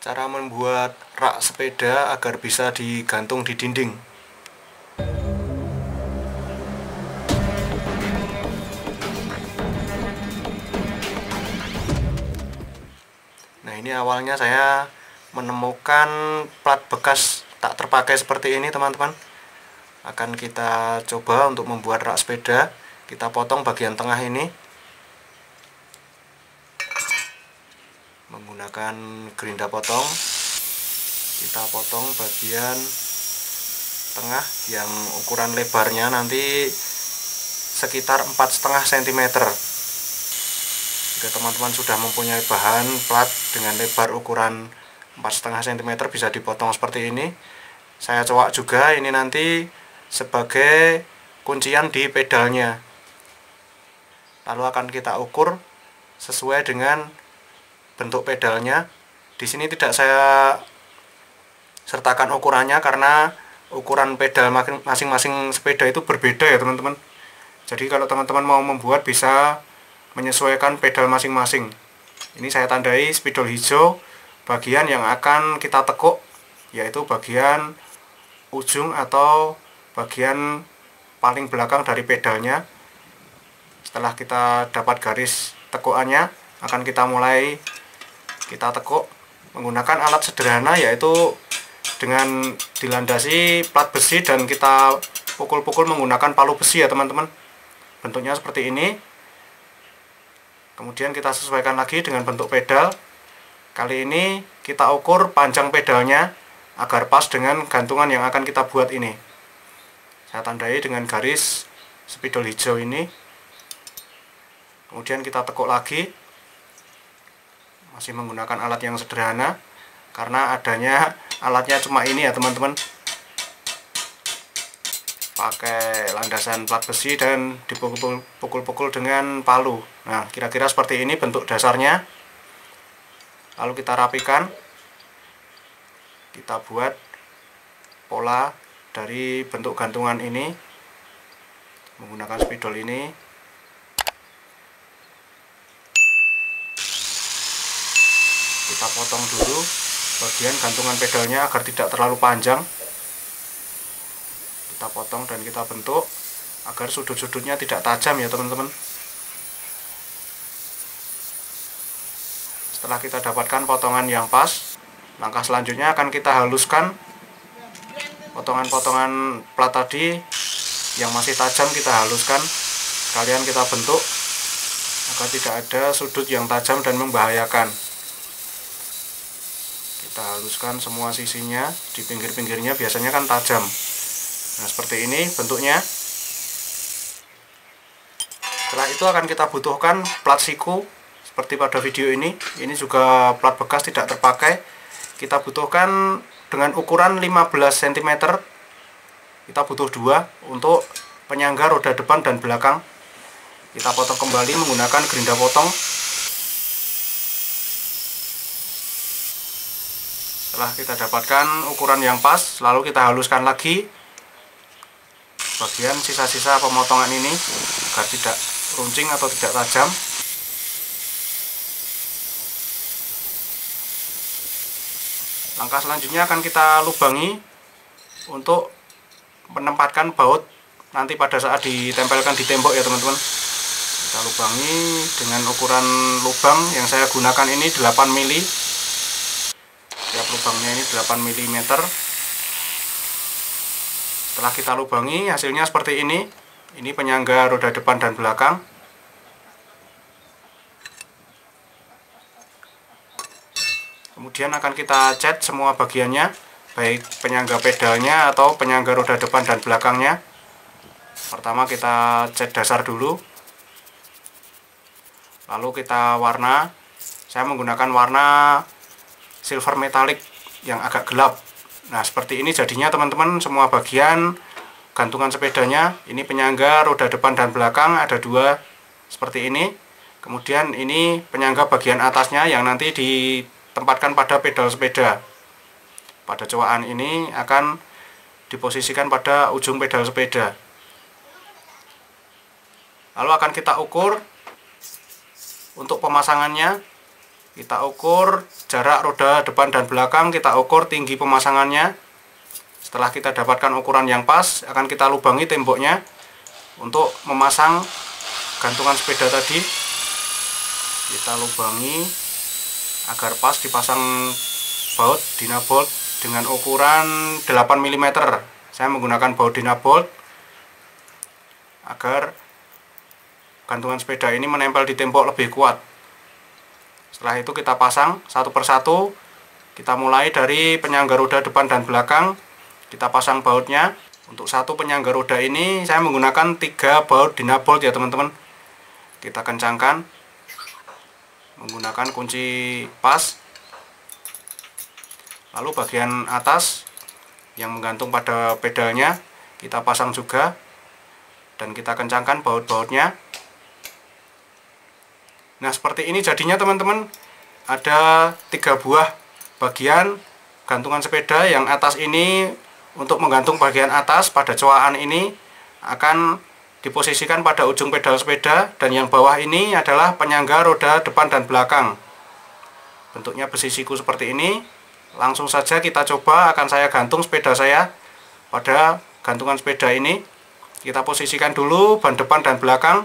Cara membuat rak sepeda agar bisa digantung di dinding. Nah, ini awalnya saya menemukan plat bekas tak terpakai seperti ini, teman-teman. Akan kita coba untuk membuat rak sepeda. Kita potong bagian tengah ini. Menggunakan gerinda potong. Kita potong bagian tengah yang ukuran lebarnya nanti sekitar 4,5 cm jika teman-teman sudah mempunyai bahan plat dengan lebar ukuran 4,5 cm bisa dipotong seperti ini. Saya cowok juga ini nanti sebagai kuncian di pedalnya. Lalu akan kita ukur sesuai dengan bentuk pedalnya. Di sini tidak saya sertakan ukurannya karena ukuran pedal masing-masing sepeda itu berbeda ya teman-teman. Jadi kalau teman-teman mau membuat bisa menyesuaikan pedal masing-masing. Ini saya tandai spidol hijau bagian yang akan kita tekuk yaitu bagian ujung atau bagian paling belakang dari pedalnya. Setelah kita dapat garis tekukannya akan kita mulai kita tekuk menggunakan alat sederhana yaitu dengan dilandasi plat besi dan kita pukul-pukul menggunakan palu besi ya teman-teman. Bentuknya seperti ini. Kemudian kita sesuaikan lagi dengan bentuk pedal. Kali ini kita ukur panjang pedalnya agar pas dengan gantungan yang akan kita buat ini. Saya tandai dengan garis spidol hijau ini. Kemudian kita tekuk lagi masih menggunakan alat yang sederhana karena adanya alatnya cuma ini ya teman-teman. Pakai landasan plat besi dan dipukul-pukul dengan palu. Nah kira-kira seperti ini bentuk dasarnya. Lalu kita rapikan. Kita buat pola dari bentuk gantungan ini menggunakan spidol ini kita potong dulu bagian gantungan pedalnya agar tidak terlalu panjang. Kita potong dan kita bentuk agar sudut-sudutnya tidak tajam ya teman-teman. Setelah kita dapatkan potongan yang pas langkah selanjutnya akan kita haluskan potongan-potongan plat tadi yang masih tajam kita haluskan. Sekalian kita bentuk agar tidak ada sudut yang tajam dan membahayakan kita haluskan semua sisinya di pinggir-pinggirnya biasanya kan tajam. Nah seperti ini bentuknya. Setelah itu akan kita butuhkan plat siku seperti pada video ini. Ini juga plat bekas tidak terpakai. Kita butuhkan dengan ukuran 15 cm kita butuh dua untuk penyangga roda depan dan belakang. Kita potong kembali menggunakan gerinda potong setelah kita dapatkan ukuran yang pas lalu kita haluskan lagi bagian sisa-sisa pemotongan ini agar tidak runcing atau tidak tajam. Langkah selanjutnya akan kita lubangi untuk menempatkan baut nanti pada saat ditempelkan di tembok ya teman-teman. Kita lubangi dengan ukuran lubang yang saya gunakan ini 8 mili lubangnya ini 8 mm setelah kita lubangi hasilnya seperti ini. Ini penyangga roda depan dan belakang. Kemudian akan kita cat semua bagiannya baik penyangga pedalnya atau penyangga roda depan dan belakangnya. Pertama kita cat dasar dulu. Lalu kita warna. Saya menggunakan warna silver metalik yang agak gelap. Nah seperti ini jadinya teman-teman semua bagian gantungan sepedanya. Ini penyangga roda depan dan belakang ada dua seperti ini. Kemudian ini penyangga bagian atasnya yang nanti ditempatkan pada pedal sepeda. Pada cowaan ini akan diposisikan pada ujung pedal sepeda. Lalu akan kita ukur untuk pemasangannya kita ukur jarak roda depan dan belakang kita ukur tinggi pemasangannya. Setelah kita dapatkan ukuran yang pas akan kita lubangi temboknya untuk memasang gantungan sepeda tadi. Kita lubangi agar pas dipasang baut dinabolt dengan ukuran 8 mm saya menggunakan baut dinabolt agar gantungan sepeda ini menempel di tembok lebih kuat setelah itu kita pasang satu persatu. Kita mulai dari penyangga roda depan dan belakang. Kita pasang bautnya. Untuk satu penyangga roda ini saya menggunakan tiga baut dinabolt ya teman-teman. Kita kencangkan. Menggunakan kunci pas. Lalu bagian atas yang menggantung pada pedalnya kita pasang juga. Dan kita kencangkan baut-bautnya Nah seperti ini jadinya teman-teman ada tiga buah bagian gantungan sepeda yang atas ini untuk menggantung bagian atas pada coaan ini akan diposisikan pada ujung pedal sepeda dan yang bawah ini adalah penyangga roda depan dan belakang. Bentuknya besi siku seperti ini. Langsung saja kita coba akan saya gantung sepeda saya pada gantungan sepeda ini. Kita posisikan dulu ban depan dan belakang.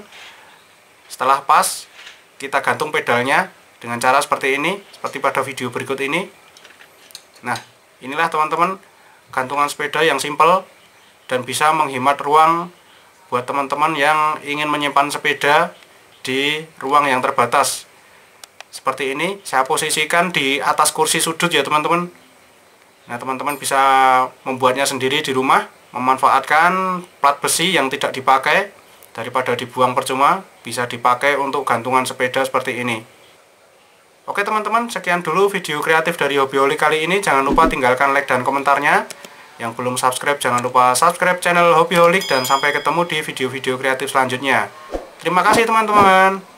Setelah pas kita gantung pedalnya dengan cara seperti ini seperti pada video berikut ini. Nah inilah teman-teman gantungan sepeda yang simple dan bisa menghemat ruang buat teman-teman yang ingin menyimpan sepeda di ruang yang terbatas. Seperti ini saya posisikan di atas kursi sudut ya teman-teman. Nah teman-teman bisa membuatnya sendiri di rumah memanfaatkan plat besi yang tidak dipakai daripada dibuang percuma bisa dipakai untuk gantungan sepeda seperti ini. Oke teman-teman sekian dulu video kreatif dari Hobioli kali ini. Jangan lupa tinggalkan like dan komentarnya. Yang belum subscribe jangan lupa subscribe channel Hobiholik dan sampai ketemu di video-video kreatif selanjutnya. Terima kasih teman-teman